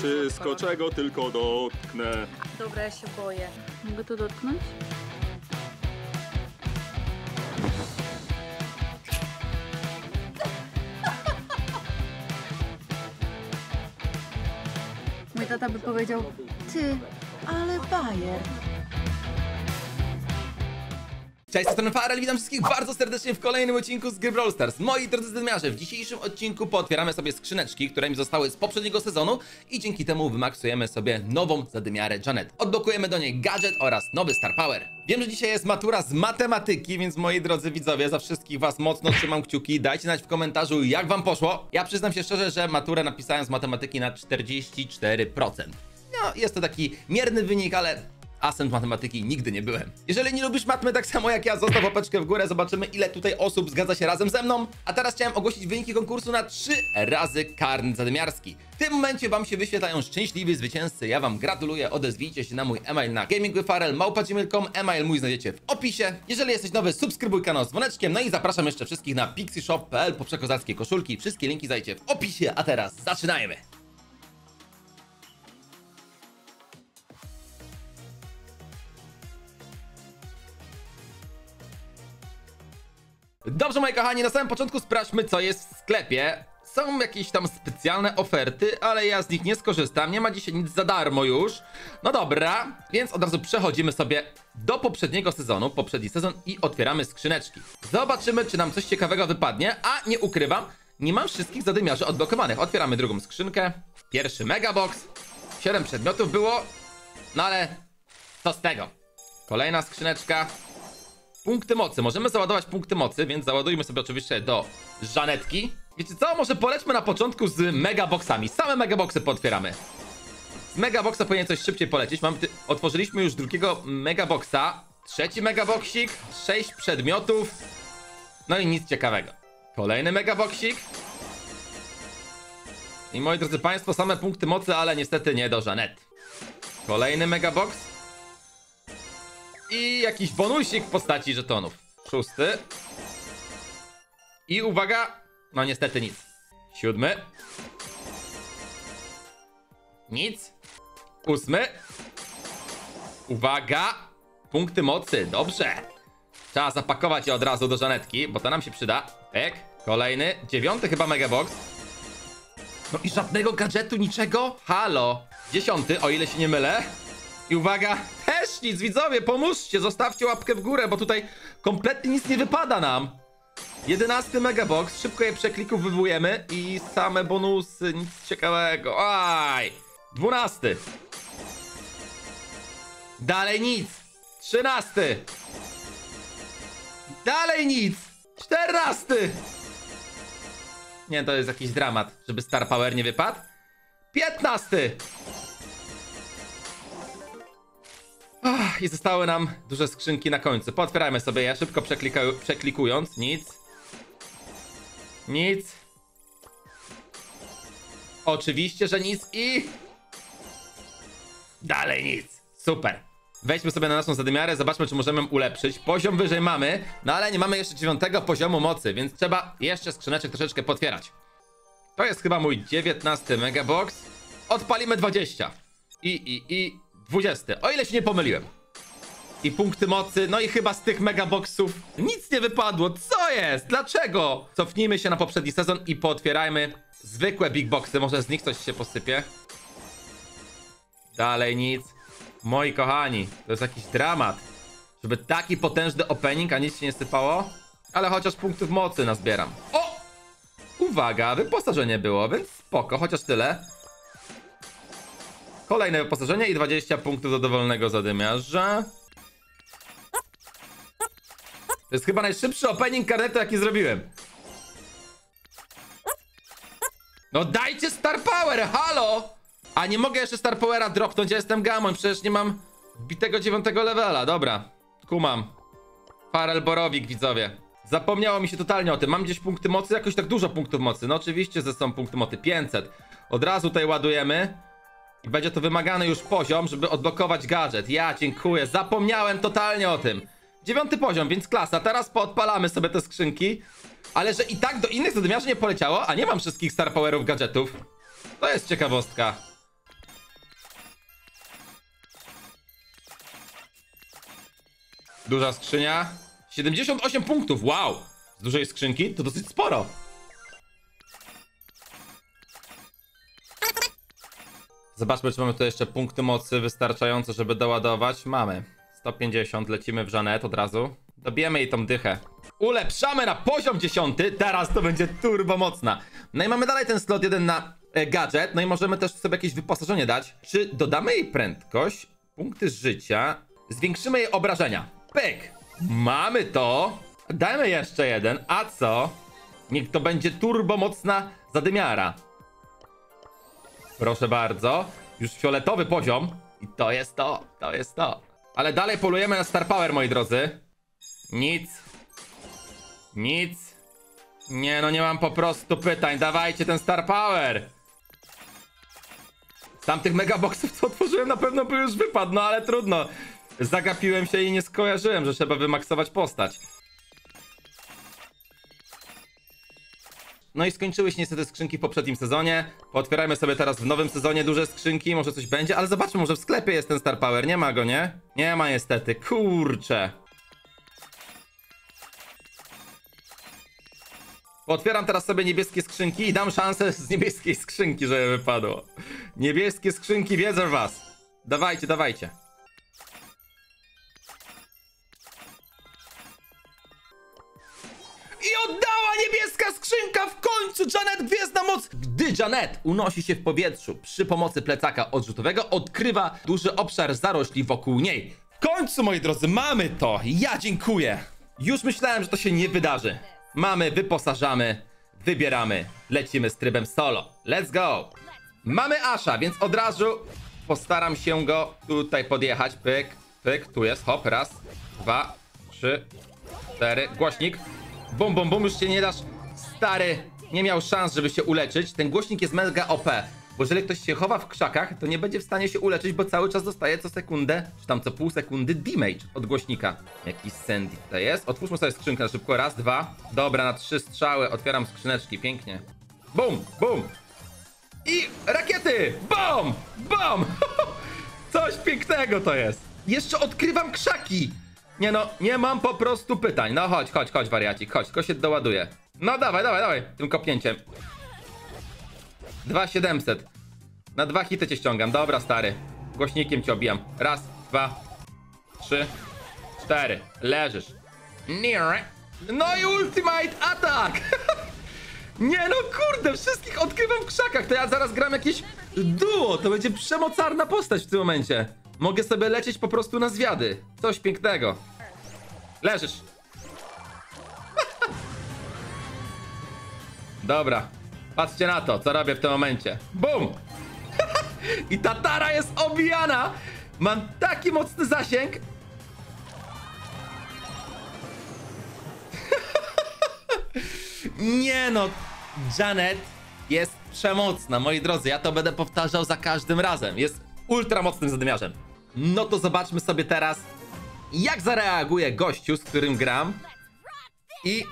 wszystko, czego tylko dotknę. Dobra, ja się boję. Mogę to dotknąć? Mój tata by powiedział, ty, ale bajer. Cześć, to strony Farel, witam wszystkich bardzo serdecznie w kolejnym odcinku z gry Brawl Stars. Moi drodzy zdymiarze, w dzisiejszym odcinku pootwieramy sobie skrzyneczki, które mi zostały z poprzedniego sezonu i dzięki temu wymaksujemy sobie nową zadymiarę Janet. Odblokujemy do niej gadżet oraz nowy Star Power. Wiem, że dzisiaj jest matura z matematyki, więc moi drodzy widzowie, za wszystkich was mocno trzymam kciuki. Dajcie znać w komentarzu, jak wam poszło. Ja przyznam się szczerze, że maturę napisałem z matematyki na 44%. No, jest to taki mierny wynik, ale asem matematyki nigdy nie byłem. Jeżeli nie lubisz matmy tak samo jak ja, zostaw łapeczkę w górę, zobaczymy ile tutaj osób zgadza się razem ze mną. A teraz chciałem ogłosić wyniki konkursu na 3 razy karny zadymiarski. W tym momencie wam się wyświetlają szczęśliwi zwycięzcy. Ja wam gratuluję, odezwijcie się na mój email na gamingwyfarel.małpa.gmail.com Email mój znajdziecie w opisie. Jeżeli jesteś nowy, subskrybuj kanał z dzwoneczkiem. No i zapraszam jeszcze wszystkich na pixieshop.pl po przekozackie koszulki. Wszystkie linki znajdziecie w opisie, a teraz zaczynajmy. Dobrze, moi kochani, na samym początku sprawdźmy, co jest w sklepie. Są jakieś tam specjalne oferty, ale ja z nich nie skorzystam. Nie ma dzisiaj nic za darmo już. No dobra, więc od razu przechodzimy sobie do poprzedniego sezonu, poprzedni sezon i otwieramy skrzyneczki. Zobaczymy, czy nam coś ciekawego wypadnie, a nie ukrywam, nie mam wszystkich zadymiarzy odblokowanych. Otwieramy drugą skrzynkę. Pierwszy megabox. 7 przedmiotów było, no ale co z tego? Kolejna skrzyneczka. Punkty mocy. Możemy załadować punkty mocy, więc załadujmy sobie oczywiście do Żanetki. Wiecie co? Może polećmy na początku z megaboxami. Same megaboxy potwieramy. Z megaboxa powinien coś szybciej polecieć. Mamy. Otworzyliśmy już drugiego megaboxa. Trzeci megaboxik. Sześć przedmiotów. No i nic ciekawego. Kolejny megaboxik. I moi drodzy państwo, same punkty mocy, ale niestety nie do Żanet. Kolejny megabox. I jakiś bonusik w postaci żetonów. Szósty. I uwaga, no niestety nic. Siódmy. Nic. Ósmy. Uwaga. Punkty mocy, dobrze. Trzeba zapakować je od razu do żanetki, bo to nam się przyda. Pek. Kolejny. Dziewiąty chyba megabox. No i żadnego gadżetu, niczego? Halo. Dziesiąty, o ile się nie mylę. I uwaga, też nic, widzowie, pomóżcie, zostawcie łapkę w górę, bo tutaj kompletnie nic nie wypada nam. 11 megabox, szybko je przeklikowujemy i same bonusy, nic ciekawego. Aj! 12. Dalej nic. 13. Dalej nic. 14. Nie, to jest jakiś dramat, żeby Star Power nie wypadł. 15. I zostały nam duże skrzynki na końcu. Potwierajmy sobie je, szybko przeklikując. Nic. Nic. Oczywiście, że nic i... Dalej nic. Super. Wejdźmy sobie na naszą zadymiarę, zobaczmy, czy możemy ulepszyć. Poziom wyżej mamy, no ale nie mamy jeszcze dziewiątego poziomu mocy, więc trzeba jeszcze skrzyneczek troszeczkę potwierać. To jest chyba mój 19 megabox. Odpalimy 20. I, i, i 20. O ile się nie pomyliłem. I punkty mocy, no i chyba z tych megaboxów nic nie wypadło. Co jest? Dlaczego? Cofnijmy się na poprzedni sezon i pootwierajmy zwykłe big boxy. Może z nich coś się posypie. Dalej nic. Moi kochani, to jest jakiś dramat. Żeby taki potężny opening, a nic się nie sypało. Ale chociaż punktów mocy nazbieram. O! Uwaga, wyposażenie było, więc spoko, chociaż tyle. Kolejne wyposażenie i 20 punktów do dowolnego zadymiarza. To jest chyba najszybszy opening karnetu, jaki zrobiłem. No dajcie Star Power, halo! A nie mogę jeszcze Star Powera dropnąć, ja jestem gamon, przecież nie mam bitego dziewiątego levela. Dobra, kumam. Farel Borowik, widzowie. Zapomniało mi się totalnie o tym. Mam gdzieś punkty mocy, jakoś tak dużo punktów mocy. No oczywiście, że są punkty mocy. 500. Od razu tutaj ładujemy. I będzie to wymagany już poziom, żeby odblokować gadżet. Ja dziękuję, zapomniałem totalnie o tym. Dziewiąty poziom, więc klasa. Teraz podpalamy sobie te skrzynki. Ale że i tak do innych zadymiarzy nie poleciało, a nie mam wszystkich Star Powerów gadżetów. To jest ciekawostka. Duża skrzynia. 78 punktów, wow! Z dużej skrzynki to dosyć sporo. Zobaczmy, czy mamy tu jeszcze punkty mocy wystarczające, żeby doładować. Mamy. 150, lecimy w Żanet od razu. Dobijemy jej tą dychę. Ulepszamy na poziom 10. Teraz to będzie turbo mocna. No i mamy dalej ten slot jeden na e, gadżet. No i możemy też sobie jakieś wyposażenie dać. Czy dodamy jej prędkość, punkty życia, zwiększymy jej obrażenia. Pyk! Mamy to. Dajmy jeszcze jeden. A co? Niech to będzie turbo mocna zadymiara. Proszę bardzo. Już fioletowy poziom. I to jest to. To jest to. Ale dalej polujemy na Star Power, moi drodzy. Nic. Nic. Nie, no nie mam po prostu pytań. Dawajcie ten Star Power. Tamtych megaboxów, co otworzyłem, na pewno by już wypadł, no ale trudno. Zagapiłem się i nie skojarzyłem, że trzeba wymaksować postać. No i skończyły się niestety skrzynki w poprzednim sezonie. Otwierajmy sobie teraz w nowym sezonie duże skrzynki, może coś będzie, ale zobaczmy, może w sklepie jest ten Star Power. Nie ma go, nie? Nie ma niestety, kurczę. Otwieram teraz sobie niebieskie skrzynki i dam szansę z niebieskiej skrzynki, żeby wypadło. Niebieskie skrzynki wiedzą was. Dawajcie, dawajcie. I oddała skrzynka w końcu Janet Gwiezdna Moc! Gdy Janet unosi się w powietrzu przy pomocy plecaka odrzutowego, odkrywa duży obszar zarośli wokół niej. W końcu, moi drodzy, mamy to! Ja dziękuję! Już myślałem, że to się nie wydarzy. Mamy, wyposażamy, wybieramy, lecimy z trybem solo. Let's go! Mamy Asha, więc od razu postaram się go tutaj podjechać. Pyk, pyk, tu jest, hop, raz, dwa, trzy, cztery, głośnik. Bum, bum, bum, już się nie dasz. Stary, nie miał szans, żeby się uleczyć. Ten głośnik jest mega OP. Bo jeżeli ktoś się chowa w krzakach, to nie będzie w stanie się uleczyć, bo cały czas dostaje co sekundę, czy tam co pół sekundy damage od głośnika. Jakiś Sandy tutaj jest. Otwórzmy sobie skrzynkę na szybko. Raz, dwa. Dobra, na trzy strzały. Otwieram skrzyneczki, pięknie. Bum, bum. I rakiety! Bum! Bum! Coś pięknego to jest. Jeszcze odkrywam krzaki. Nie no, nie mam po prostu pytań. No chodź, chodź, chodź wariacik, chodź, tylko się doładuje. No dawaj, dawaj, dawaj, tym kopnięciem. 2700. Na dwa hity cię ściągam, dobra stary. Głośnikiem cię obijam. Raz, dwa, trzy, cztery. Leżysz. No i ultimate attack! Nie no kurde, wszystkich odkrywam w krzakach, to ja zaraz gram jakieś duo, to będzie przemocarna postać w tym momencie. Mogę sobie lecieć po prostu na zwiady. Coś pięknego. Leżysz. Dobra, patrzcie na to, co robię w tym momencie. Bum! I ta tara jest obijana! Mam taki mocny zasięg, Nie no, Janet jest przemocna, moi drodzy. Ja to będę powtarzał za każdym razem. Jest ultra mocnym zadymiarzem. No to zobaczmy sobie teraz, jak zareaguje gościu, z którym gram i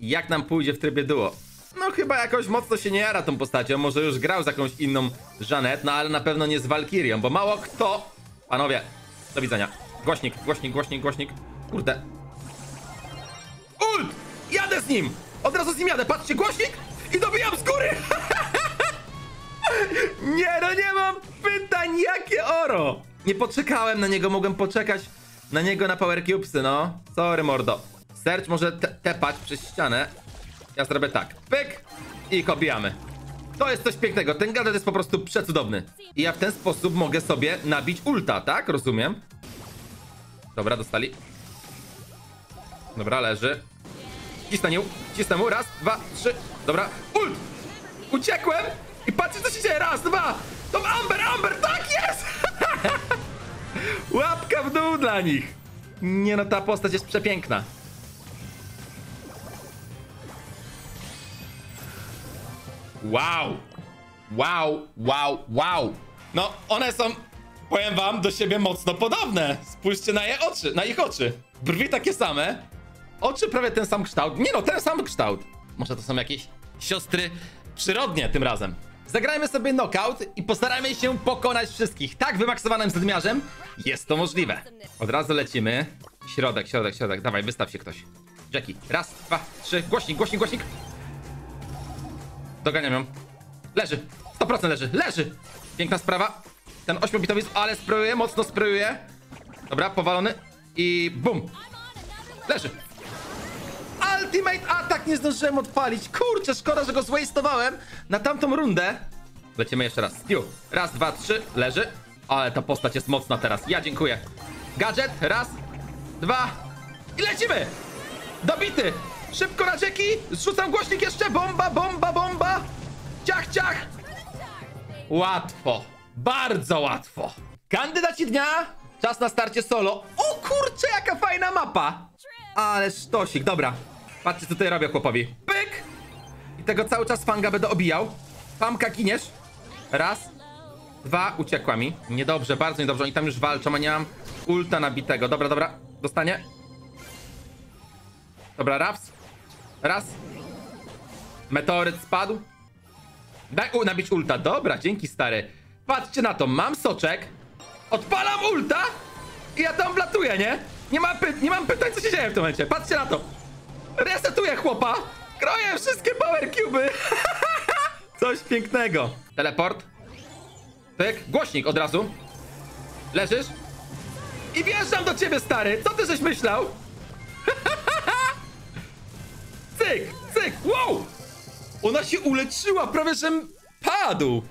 jak nam pójdzie w trybie duo. No chyba jakoś mocno się nie jara tą postacią, może już grał z jakąś inną Janet, no ale na pewno nie z Valkyrią, bo mało kto... Panowie, do widzenia. Głośnik, głośnik, głośnik, głośnik. Kurde, Ult! Jadę z nim! Od razu z nim jadę, patrzcie, głośnik! I dobijam z góry! nie, no nie mam pytań, jakie oro! Nie poczekałem na niego, mogłem poczekać na niego na Power Cubesy, no. Sorry, mordo. Search może te tepać przez ścianę. Ja zrobię tak, pyk i kobijamy. To jest coś pięknego, ten gadżet jest po prostu przecudowny. I ja w ten sposób mogę sobie nabić ulta, tak? Rozumiem. Dobra, dostali. Dobra, leży. Cisnę nią, cisnę mu, raz, dwa, trzy, dobra, ult! Uciekłem i patrzcie co się dzieje, raz, dwa! To Amber, Amber, tak jest! Łapka w dół dla nich! Nie no, ta postać jest przepiękna. Wow! Wow, wow, wow! No, one są, powiem wam, do siebie mocno podobne. Spójrzcie na je oczy, na ich oczy. Brwi takie same, Oczy prawie ten sam kształt. Nie no, ten sam kształt. Może to są jakieś siostry przyrodnie tym razem. Zagrajmy sobie knockout i postarajmy się pokonać wszystkich. Tak wymaksowanym zadmiarzem jest to możliwe. Od razu lecimy. Środek, środek, środek. Dawaj, wystaw się ktoś. Jackie. Raz, dwa, trzy. Głośnik, głośnik, głośnik. Doganiam ją. Leży. 100% leży. Leży. Piękna sprawa. Ten 8-bitowy, ale sprayuje, mocno sprayuje. Dobra, powalony. I bum. Leży. Ultimate atak nie zdążyłem odpalić. Kurczę, szkoda, że go zwastowałem na tamtą rundę. Lecimy jeszcze raz. Tiu. Raz, dwa, trzy. Leży. Ale ta postać jest mocna teraz. Ja dziękuję. Gadżet. Raz, dwa. I lecimy. Dobity. Szybko na rzeki. Zrzucam głośnik jeszcze. Bomba, bomba, bomba. Ciach, ciach. Łatwo. Bardzo łatwo. Kandydaci dnia. Czas na starcie solo. O kurczę, jaka fajna mapa. Ale sztosik, dobra. Patrzcie, co tutaj robię chłopowi. Pyk! I tego cały czas fanga będę obijał. Pamka giniesz. Raz. Dwa. Uciekła mi. Niedobrze, bardzo niedobrze. Oni tam już walczą, a nie mam ulta nabitego. Dobra, dobra. Dostanie. Dobra, raps. Raz. Meteoryt spadł. Daj u, nabić ulta. Dobra, dzięki stary. Patrzcie na to, mam soczek. Odpalam ulta i ja tam wlatuję, nie? Nie, ma py nie mam pytań, co się dzieje w tym momencie. Patrzcie na to. Resetuję chłopa. Kroję wszystkie power cuby. Coś pięknego. Teleport. Pyk. Głośnik od razu. Leżysz. I wjeżdżam do ciebie, stary. Co ty żeś myślał? cyk, cyk. Wow. Ona się uleczyła, prawie żem padł.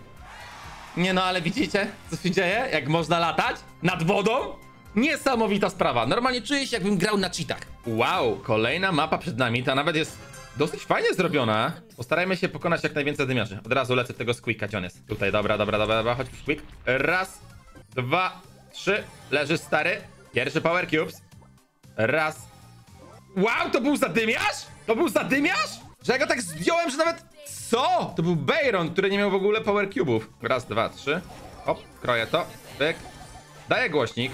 Nie no, ale widzicie, co się dzieje? Jak można latać? Nad wodą? Niesamowita sprawa. Normalnie czuję się, jakbym grał na cheatach. Wow, kolejna mapa przed nami. Ta nawet jest dosyć fajnie zrobiona. Postarajmy się pokonać jak najwięcej dymiarzy. Od razu lecę w tego squeaka, gdzie on jest. Tutaj, dobra, dobra, dobra, dobra. chodź squeak. Raz, dwa, trzy. Leży stary. Pierwszy power cubes. Raz. Wow, to był zadymiarz? To był zadymiarz? Że ja go tak zdjąłem, że nawet... Co? To był Bayron, który nie miał w ogóle power cubów. Raz, dwa, trzy. Hop, kroję to. Pyk. Daję głośnik.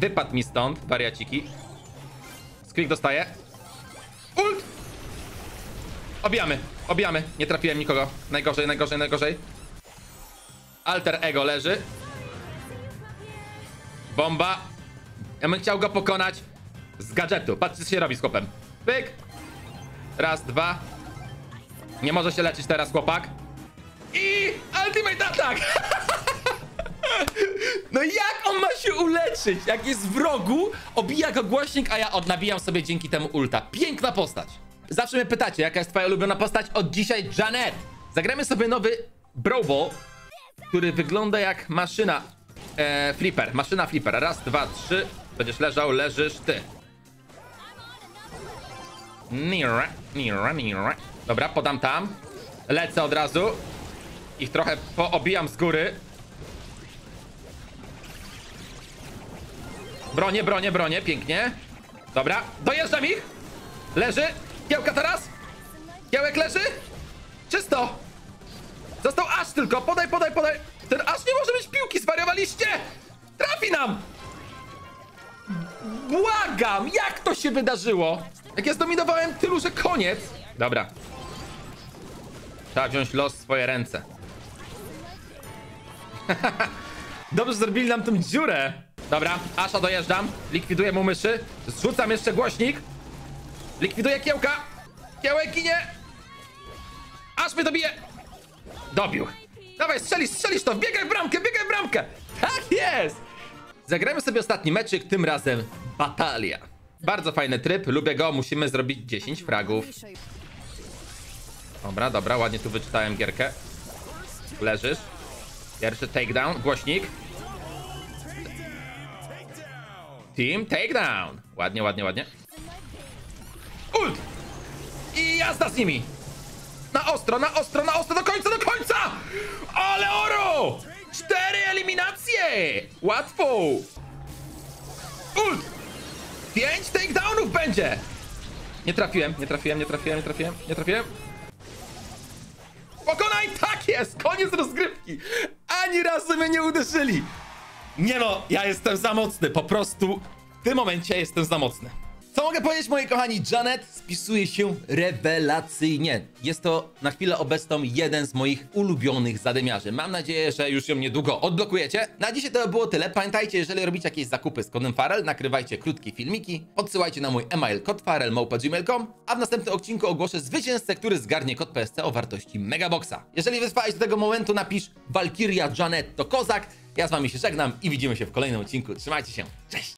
Wypadł mi stąd, wariaciki. Squeak dostaje. Ult! Obijamy, obijamy. Nie trafiłem nikogo. Najgorzej, najgorzej, najgorzej. Alter Ego leży. Bomba. Ja bym chciał go pokonać z gadżetu. Patrzcie, co się robi z chłopem. Pyk. Raz, dwa. Nie może się leczyć teraz, chłopak. I Ultimate Attack! No jak on ma się uleczyć? Jak jest w rogu, obija go głośnik, a ja odnabijam sobie dzięki temu ulta. Piękna postać. Zawsze mnie pytacie, jaka jest twoja ulubiona postać? Od dzisiaj Janet. Zagramy sobie nowy Brawl Ball, który wygląda jak maszyna e, flipper. Maszyna flipper. Raz, dwa, trzy. Będziesz leżał, leżysz ty. Nira, nira, nira. Dobra, podam tam. Lecę od razu. Ich trochę poobijam z góry. Bronię, bronię, bronię, pięknie. Dobra, dojeżdżam ich. Leży. Kiełka teraz. Kiełek leży. Czysto. Został aż tylko. Podaj, podaj, podaj. Ten aż nie może mieć piłki, zwariowaliście. Trafi nam. Błagam, jak to się wydarzyło? Jak ja zdominowałem tylu, że koniec. Dobra. Trzeba wziąć los w swoje ręce. Dobrze zrobili nam tą dziurę. Dobra, Asha dojeżdżam. Likwiduję mu myszy. Zrzucam jeszcze głośnik. Likwiduję kiełka. Kiełek ginie. Aż mnie dobije. Dobił. Dawaj, strzelisz, strzelisz to. Biegaj w bramkę, biegaj w bramkę. Tak jest. Zagramy sobie ostatni meczyk, tym razem Batalia. Bardzo fajny tryb, lubię go, musimy zrobić 10 fragów. Dobra, dobra, ładnie tu wyczytałem gierkę. Leżysz. Pierwszy takedown, głośnik. Team takedown. Ładnie, ładnie, ładnie. Ult! I jazda z nimi! Na ostro, na ostro, na ostro, do końca, do końca! Ale oro! Cztery eliminacje! Łatwo! Ult! Pięć takedownów będzie! Nie trafiłem, nie trafiłem, nie trafiłem, nie trafiłem, nie trafiłem. Pokonaj! Tak jest! Koniec rozgrywki! Ani razu mnie nie uderzyli! Nie no, ja jestem za mocny, po prostu w tym momencie jestem za mocny. Co mogę powiedzieć, moi kochani? Janet spisuje się rewelacyjnie. Jest to na chwilę obecną jeden z moich ulubionych zadymiarzy. Mam nadzieję, że już ją niedługo odblokujecie. Na dzisiaj to by było tyle. Pamiętajcie, jeżeli robicie jakieś zakupy z kodem Farel, nakrywajcie krótkie filmiki, odsyłajcie na mój email kod farel.gmail.com, a w następnym odcinku ogłoszę zwycięzcę, który zgarnie kod PSC o wartości Megaboxa. Jeżeli wytrwałeś do tego momentu, napisz Valkyria Janet to kozak. Ja z wami się żegnam i widzimy się w kolejnym odcinku. Trzymajcie się. Cześć!